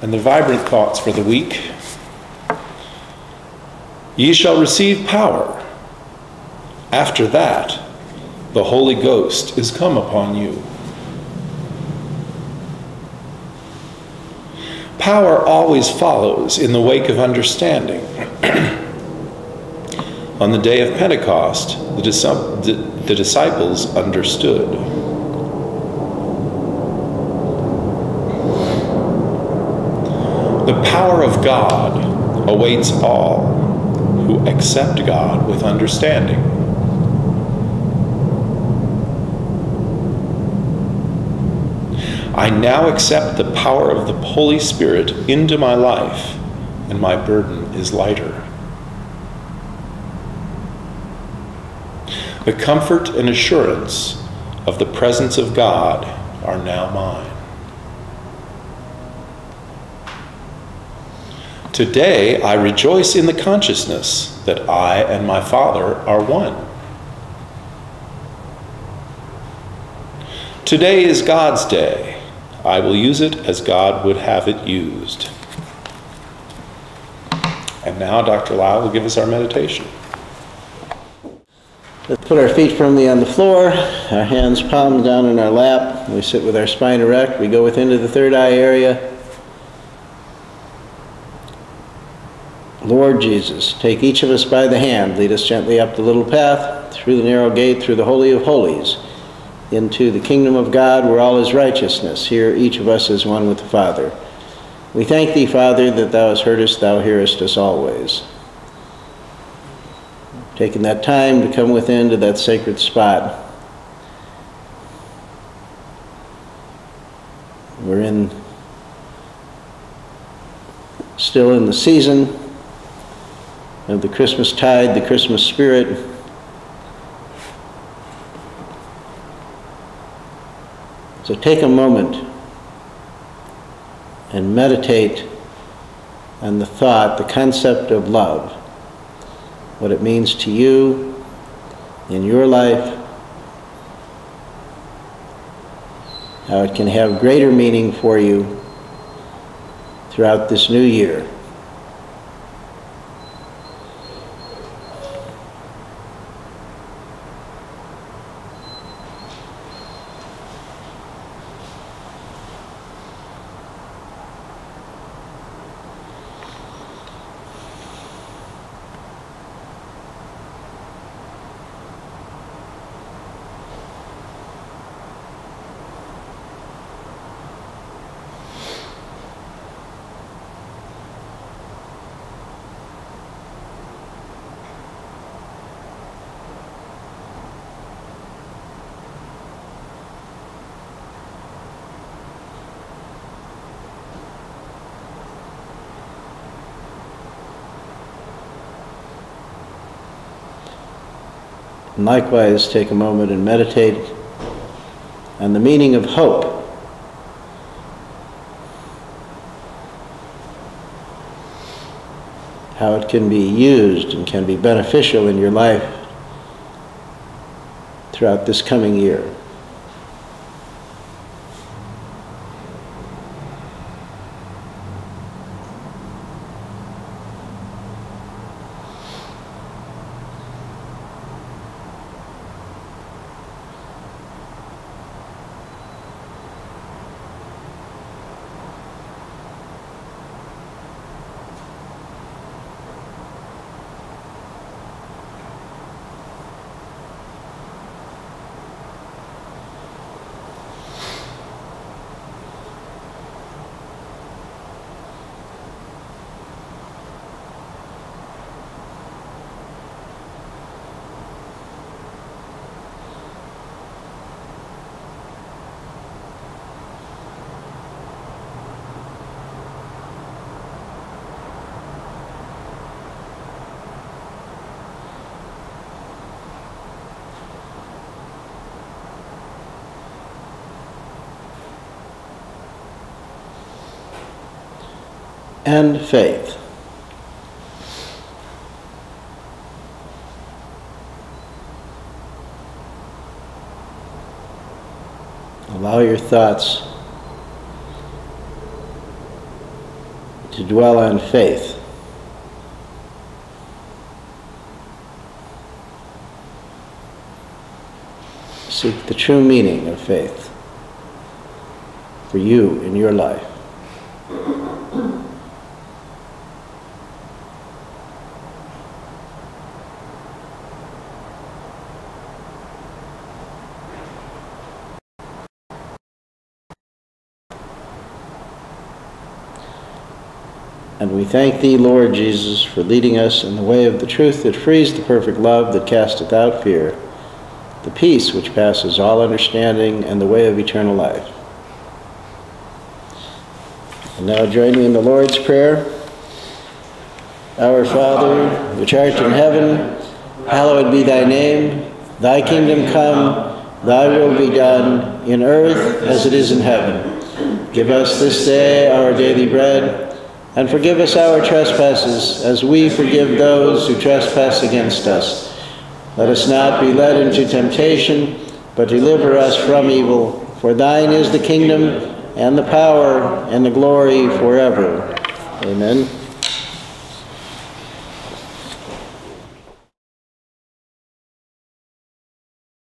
And the vibrant thoughts for the week. Ye shall receive power. After that, the Holy Ghost is come upon you. Power always follows in the wake of understanding. On the day of Pentecost, the, the, disciples understood. The power of God awaits all who accept God with understanding. I now accept the power of the Holy Spirit into my life, and my burden is lighter. The comfort and assurance of the presence of God are now mine. Today, I rejoice in the consciousness that I and my Father are one. Today is God's day. I will use it as God would have it used. And now Dr. Lyle will give us our meditation. Let's put our feet firmly on the floor, our hands palms down in our lap. We sit with our spine erect. We go within to the third eye area. Lord Jesus, take each of us by the hand, lead us gently up the little path, through the narrow gate, through the Holy of Holies, into the kingdom of God where all is righteousness. Here each of us is one with the Father. We thank thee, Father, that thou hast heard us, thou hearest us always taking that time to come within to that sacred spot. We're in still in the season of the Christmas tide, the Christmas spirit. So take a moment and meditate on the thought, the concept of love what it means to you in your life, how it can have greater meaning for you throughout this new year. And likewise, take a moment and meditate on the meaning of hope. How it can be used and can be beneficial in your life throughout this coming year. And faith. Allow your thoughts to dwell on faith. Seek the true meaning of faith for you in your life. And we thank thee, Lord Jesus, for leading us in the way of the truth that frees the perfect love that casteth out fear, the peace which passes all understanding, and the way of eternal life. And now join me in the Lord's Prayer. Our Father, which art in heaven, hallowed be thy name. Thy kingdom come, thy will be done, in earth as it is in heaven. Give us this day our daily bread and forgive us our trespasses, as we forgive those who trespass against us. Let us not be led into temptation, but deliver us from evil. For thine is the kingdom, and the power, and the glory forever. Amen.